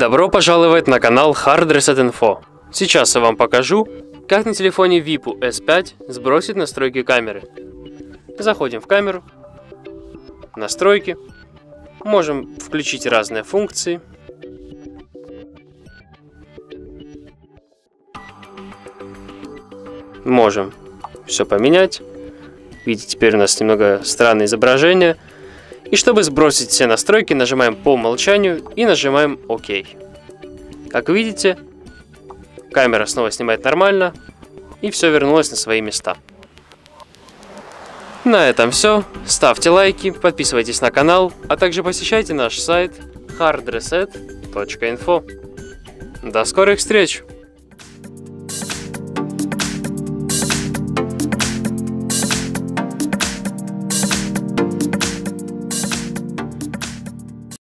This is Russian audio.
Добро пожаловать на канал Hard Reset Info. Сейчас я вам покажу, как на телефоне Vipu S5 сбросить настройки камеры. Заходим в камеру, настройки, можем включить разные функции. Можем все поменять. Видите, теперь у нас немного странное изображение – и чтобы сбросить все настройки, нажимаем по умолчанию и нажимаем ОК. Как видите, камера снова снимает нормально, и все вернулось на свои места. На этом все. Ставьте лайки, подписывайтесь на канал, а также посещайте наш сайт hardreset.info. До скорых встреч!